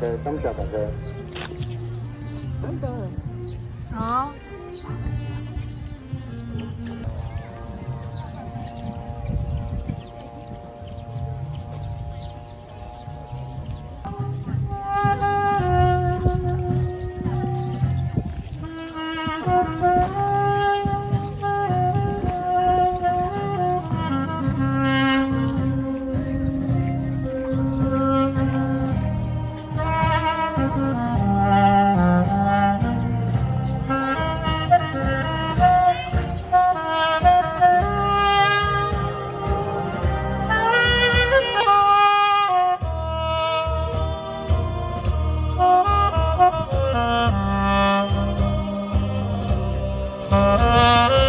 感谢大家。真的。好。Música